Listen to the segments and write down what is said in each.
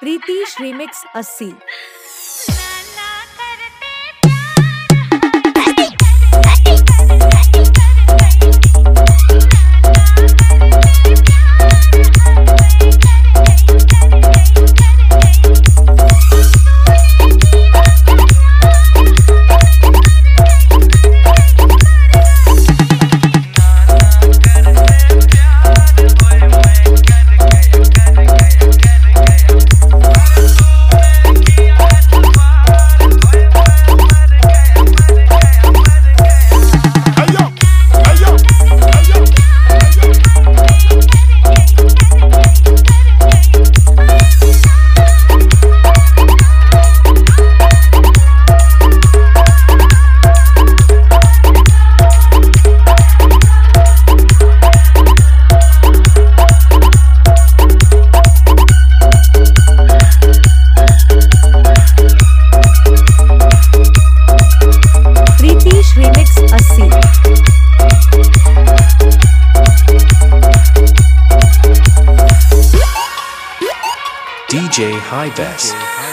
Pritish remix अस्सी। DJ High Best.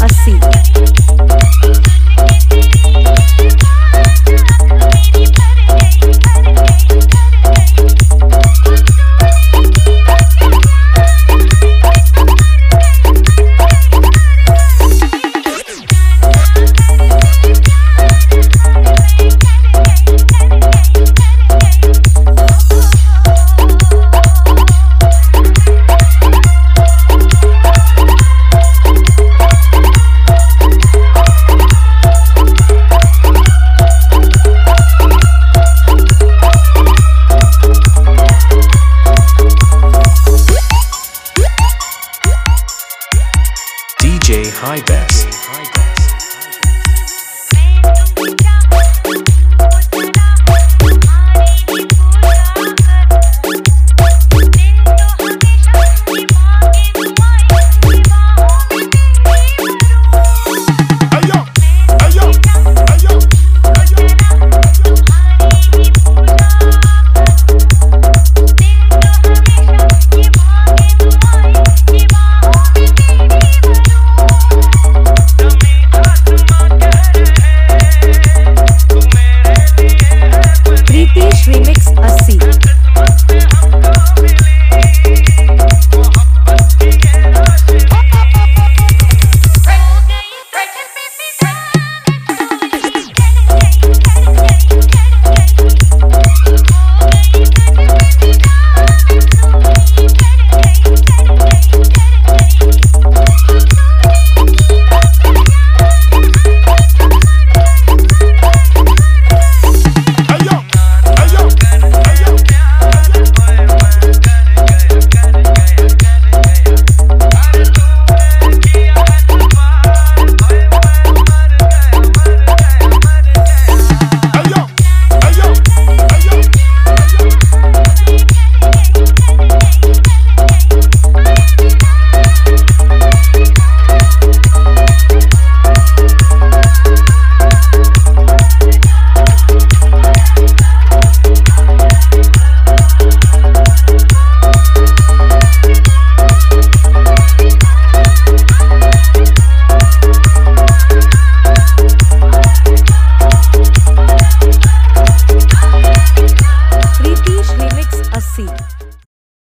assim. DJ High Best.